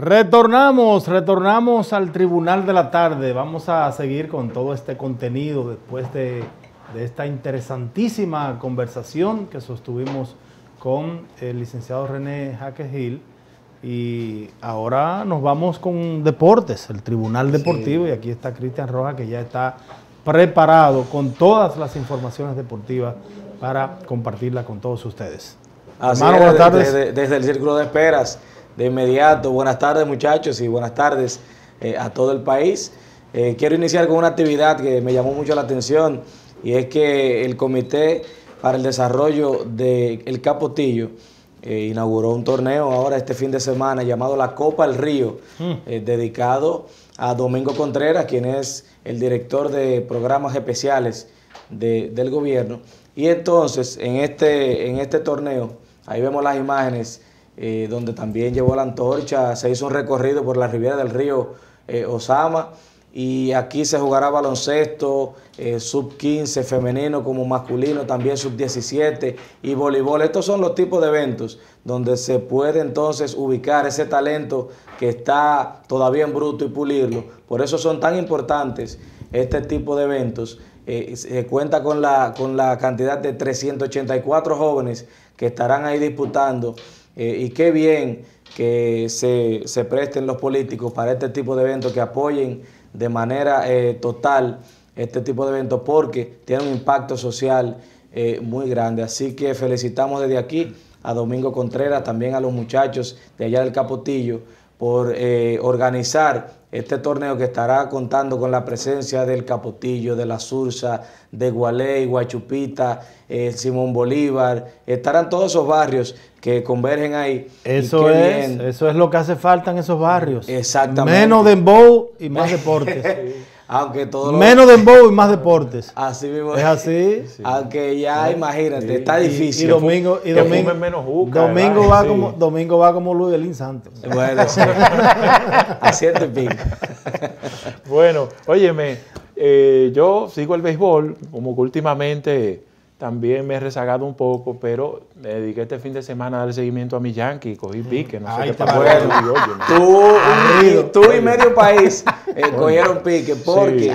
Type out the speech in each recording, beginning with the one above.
Retornamos, retornamos al Tribunal de la Tarde. Vamos a seguir con todo este contenido después de, esta interesantísima conversación que sostuvimos con el licenciado René Jaque Gil. Y ahora nos vamos con deportes, el Tribunal Deportivo, y aquí está Cristian Roja que ya está preparado con todas las informaciones deportivas para compartirla con todos ustedes. Así buenas tardes. desde el Círculo de Esperas de inmediato. Buenas tardes muchachos y buenas tardes eh, a todo el país. Eh, quiero iniciar con una actividad que me llamó mucho la atención y es que el Comité para el Desarrollo del Capotillo eh, inauguró un torneo ahora este fin de semana llamado la Copa El Río, mm. dedicado a Domingo Contreras, quien es el director de programas especiales del gobierno. Y entonces en este, en este torneo, ahí vemos las imágenes eh, donde también llevó la antorcha, se hizo un recorrido por la ribera del río eh, Osama y aquí se jugará baloncesto, eh, sub 15 femenino como masculino, también sub 17 y voleibol. Estos son los tipos de eventos donde se puede entonces ubicar ese talento que está todavía en bruto y pulirlo. Por eso son tan importantes este tipo de eventos. se cuenta con la, con la cantidad de 384 jóvenes que estarán ahí disputando eh, y qué bien que se, presten los políticos para este tipo de eventos, que apoyen de manera eh, total este tipo de eventos, porque tiene un impacto social eh, muy grande. Así que felicitamos desde aquí a Domingo Contreras, también a los muchachos de allá del Capotillo, por organizar este torneo que estará contando con la presencia del Capotillo, de la Sursa, de Gualey, Guachupita, eh, Simón Bolívar, estarán todos esos barrios que convergen ahí. Eso es, eso es lo que hace falta en esos barrios. Exactamente. Menos dembow y más deportes. Aunque todo Menos dembow y más deportes. Así mismo. Es así. Aunque ya, imagínate, está difícil. Y, domingo, y domingo, menos domingo, va como, domingo va como Luis Elín Santos. Bueno, sí. A siete pico. bueno, óyeme, eh, yo sigo el béisbol, como que últimamente también me he rezagado un poco, pero me dediqué este fin de semana a dar seguimiento a mi Yankee, cogí pique, no sé qué pasó. tú, tú, y medio país eh, cogieron pique porque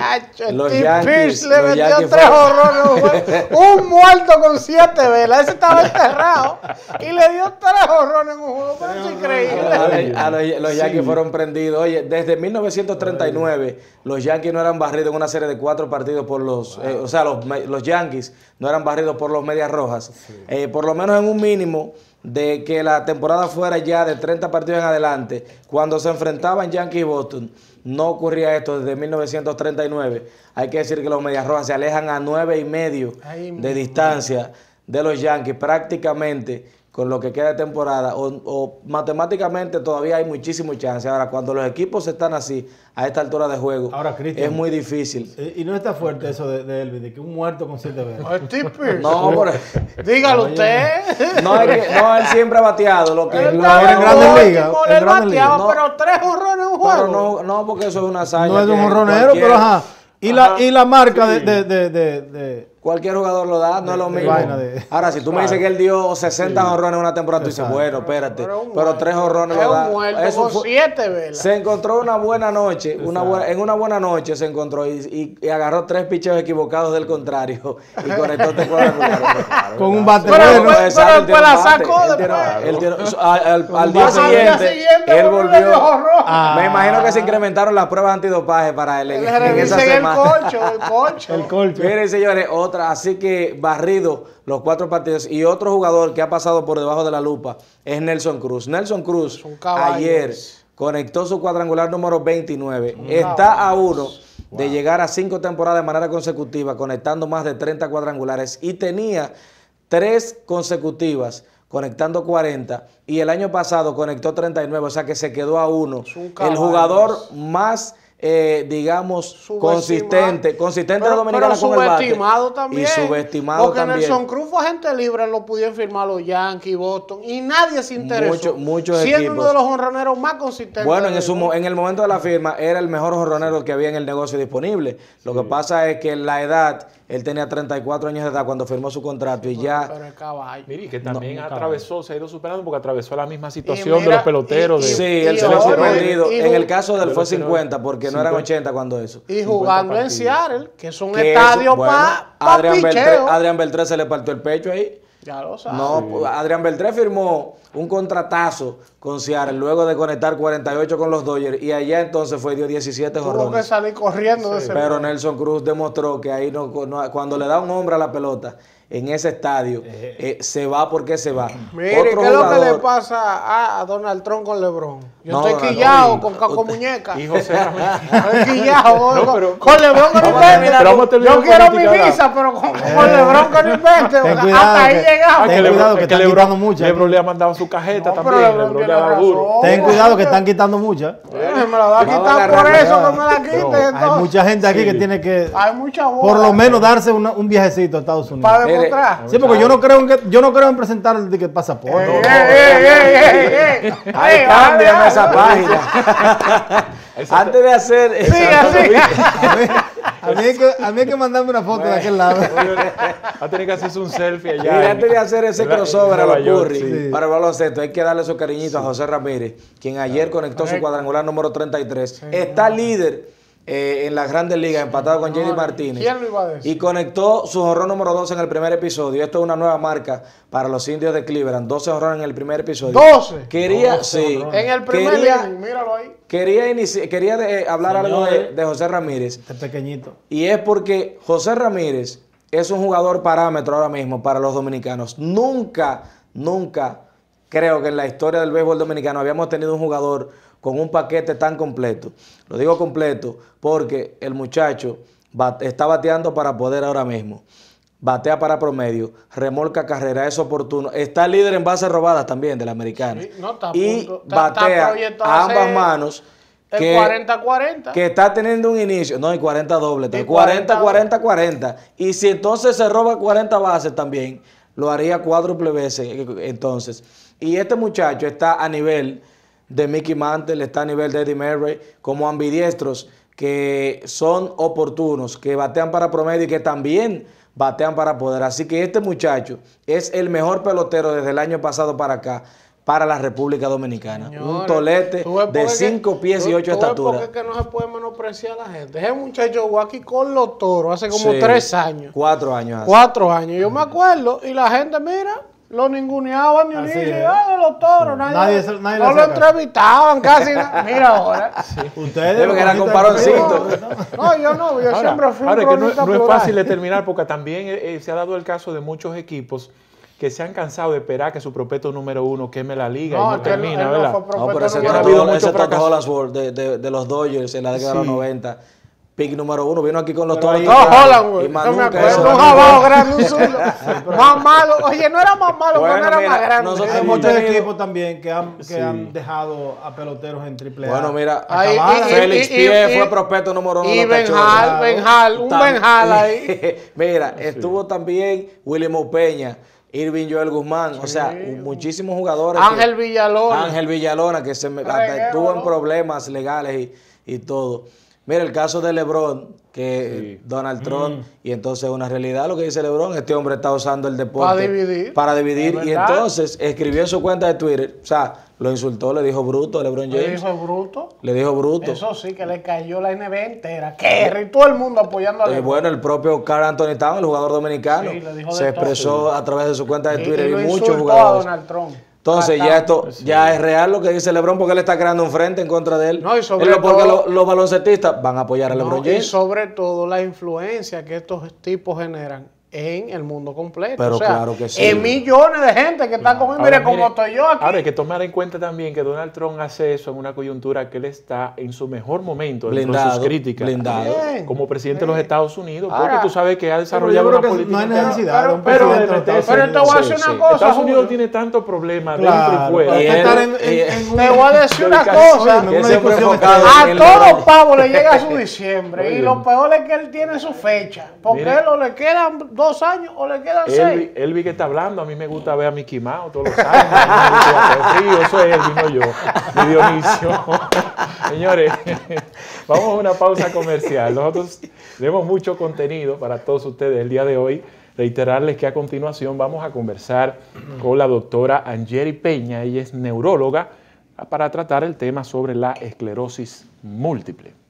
los Yankees le metió tres horrones. un muerto con siete velas, ese estaba enterrado y le dio tres horrones en un juego, pero es increíble. los, Yankees fueron prendidos. Oye, desde 1939 los Yankees no eran barridos en una serie de cuatro partidos por los, eh, o sea, los, los Yankees no eran barridos por los Medias Rojas. Eh, por lo menos en un mínimo de que la temporada fuera ya de 30 partidos en adelante, cuando se enfrentaban Yankees y Boston, no ocurría esto desde 1939. Hay que decir que los Medias Rojas se alejan a nueve y medio de distancia de los Yankees prácticamente con lo que queda de temporada, o, matemáticamente todavía hay muchísimo chance. Ahora, cuando los equipos están así, a esta altura de juego, es muy difícil. Y no está fuerte eso de, de Elvis, de que un muerto con siete veces. no, por, dígalo usted. No, es que, no, él siempre ha bateado. Lo que él no, en Grandes Ligas. Él bateado, pero tres horrones en un juego. no, no, porque eso es una hazaña. No es un horronero, pero ajá. Y, La, y la marca de, de, de Cualquier jugador lo da, no es lo mismo. Ahora, si tú me dices que él dio 60 jorrones en una temporada, tú dices, bueno, espérate. Pero, tres jorrones lo da. Eso fue, siete, ¿verdad? Se encontró una buena noche, una buena, en una buena noche se encontró y, y, agarró tres picheos equivocados del contrario y conectó este cuadrangular. Con un bate bueno. Pero, pero, la sacó Al día siguiente, él volvió. Me imagino que se incrementaron las pruebas antidopaje para él en, esa semana. El colcho, el colcho. El colcho. Miren, señores, otra así que barrido los cuatro partidos. Y otro jugador que ha pasado por debajo de la lupa es Nelson Cruz. Nelson Cruz ayer conectó su cuadrangular número 29. Está a uno de llegar a cinco temporadas de manera consecutiva, conectando más de 30 cuadrangulares y tenía tres consecutivas conectando 40 y el año pasado conectó 39, o sea que se quedó a uno. El jugador más eh, digamos, consistente, consistente pero, dominicana pero con el bate. subestimado también. Y subestimado porque también. Nelson Cruz fue agente libre, lo pudieron firmar los Yankees, Boston, y nadie se interesó. Mucho- muchos siendo equipos. uno de los honroneros más consistentes. Bueno, en, su el momento de la firma era el mejor jorronero que había en el negocio disponible. Lo que pasa es que la edad, él tenía 34 años de edad cuando firmó su contrato y ya... Pero el caballo. Mire, que también No, atravesó, se ha ido superando porque atravesó la misma situación mira, de los peloteros. y- de- Sí, y él se oye, sorprendido. y En el caso de él fue Pero- 50 porque no eran 50. 80 cuando eso. Y jugando en. Seattle, que es un estadio bueno, para Adrián Beltré. Adrián Beltré se le partió el pecho ahí. Ya lo sabes. No, pues, Adrián Beltré firmó un contratazo con Seattle luego de conectar 48 con los Dodgers y allá entonces fue dio 17 Tuvo que jorrones. salir corriendo de ese Pero Nelson Cruz demostró que ahí no, no- cuando le da un hombre a la pelota en ese estadio, eh, se va porque se va. Mire, Otro ¿qué es lo que le pasa a, Donald Trump con LeBron? Yo No, estoy quillado con caco muñeca. Y José Ramírez. Estoy quillado No, con- pero- con LeBron con invente. Yo con quiero mi visa, pero con, con LeBron con invente. Ten Hasta cuidado ahí que- llegamos. Ten cuidado, que es que están Lebron- quitando muchas. Lebron le ha mandado su cajeta también. Lebron Lebron le tiene ha dado duro. razón. Ten cuidado que están quitando muchas. Eh, me la va a quitar por eso, que me la quite. Hay mucha gente aquí que tiene que, por lo menos, darse un viajecito a Estados Unidos. Mire. Sí, porque yo no creo en que, yo no creo en presentar el ticket pasaporte. Ey, ey, ey. Ay, Ey, cámbiame vale, esa página. Antes de hacer... Sí, así. A mí, a mí hay que, a mí hay que mandarme una foto de aquel lado. Va a tener que hacerse un selfie allá. Mira, antes de hacer ese crossover a los Curry sí. para el baloncesto, hay que darle su cariñito a José Ramírez, quien ayer conectó su cuadrangular número 33. Está líder eh, en las grandes ligas, empatado con JD Martínez. ¿Quién lo iba a decir? Y conectó su jorrón número 12 en el primer episodio. Esto es una nueva marca para los indios de Cleveland. 12 jorrones en el primer episodio. 12. Quería, sí. En el primer quería, inning, míralo ahí. quería, inici- quería de- hablar algo de, de José Ramírez. Este pequeñito. Y es porque José Ramírez es un jugador parámetro ahora mismo para los dominicanos. Nunca, nunca creo que en la historia del béisbol dominicano habíamos tenido un jugador con un paquete tan completo. Lo digo completo porque el muchacho está bateando para poder ahora mismo. Batea para promedio, remolca carrera, es oportuno. Está líder en bases robadas también del americano. Sí, no, está y punto- está- está batea a ambas manos. El que- 40-40. que está teniendo un inicio, no, y 40 doble, Y 40, 40, 40. Y si entonces se roba 40 bases también, lo haría cuádruple veces eh, entonces. Y este muchacho está a nivel de Mickey Mantle, está a nivel de Eddie Murray, como ambidiestros que son oportunos, que batean para promedio y que también batean para poder. Así que este muchacho es el mejor pelotero desde el año pasado para acá para la República Dominicana. un tolete de qué que- 5 pies y tú- 8 tú ves estaturas. por qué no se puede menospreciar a la gente. Ese muchacho jugó aquí con los toros hace como Sí, tres años. Cuatro años hace. Cuatro años. Yo me acuerdo y la gente, mira, lo ninguneaban ni de los toros. Nadie, Nadie se- nadie no lo entrevistaban casi. Mira ahora. Ustedes. Debe que era con los paroncito. No, yo no, yo siempre fui un ahora que no, es fácil determinar porque también eh, eh, se ha dado el caso de muchos equipos que se han cansado de esperar que su prospecto número uno queme la liga No, y no termina, no ¿verdad? fue No, pero ese ha habido mucho fracaso. Hollandsworth de, de, de los Dodgers en la década de los 90. Pick número uno. Vino aquí con los Toros. No, Holland, güey. Y más Yo me acuerdo, un jabado grande, un más malo. Oye, no era más malo, Bueno, era mira, más grande. nosotros Hay hemos muchos tenido- equipos también que han, que han dejado a peloteros en triple A. Bueno, mira, Ahí, Acabar. y- y- Félix y- Pie y- fue prospecto número uno. y de los Benjal, Cachorros. Benjal, un Benjal ahí. Mira, estuvo también William Peña, Irving Joel Guzmán, o sea, muchísimos jugadores. que- Ángel Villalona. Ángel Villalona, que se me, hasta estuvo en ¿no? problemas legales y, y todo. Mira, el caso de LeBron, que Donald Trump, y entonces una realidad lo que dice LeBron, este hombre está usando el deporte Para dividir. para dividir, y entonces escribió en su cuenta de Twitter, o sea, lo insultó, le dijo bruto a LeBron Le James, dijo bruto. le dijo bruto. Eso sí, que le cayó la NB entera. Que y todo el mundo apoyando a LeBron. bueno, el propio Carl Anthony Towns, el jugador dominicano, Sí, le se todo. expresó a través de su cuenta de Y- Twitter y y, lo muchos insultó a jugadores. Donald Trump. Entonces ya esto ya es real lo que dice LeBron porque él está creando un frente en contra de él. No, y sobre Él porque todo- lo- los baloncetistas van a apoyar a LeBron No, y sobre todo la influencia que estos tipos generan en el mundo completo. Pero claro que sí. En millones de gente que está él. Mire cómo estoy yo aquí. Ahora hay que tomar en cuenta también que Donald Trump hace eso en una coyuntura que él está en su mejor momento blindado, sus críticas blindado. como presidente de los Estados Unidos, porque tú sabes que ha desarrollado una política. No hay necesidad. Pero, pero, pero, pero te voy a decir una cosa. Estados Unidos tiene tantos problemas claro, dentro y fuera. Y él, en, en, en, te voy a decir una cosa. A todos los pavos le llega su diciembre. y lo peor es que él tiene su fecha. Porque él le quedan dos años o le quedan seis. Elvi que está hablando, a mí me gusta ver a Mickey Mouse todos los años. sí, eso es Elvi, no yo. Mi Dionisio. Señores, vamos a una pausa comercial. Nosotros tenemos mucho contenido para todos ustedes el día de hoy. Reiterarles que a continuación vamos a conversar con la doctora Angeri Peña. Ella es neuróloga para tratar el tema sobre la esclerosis múltiple.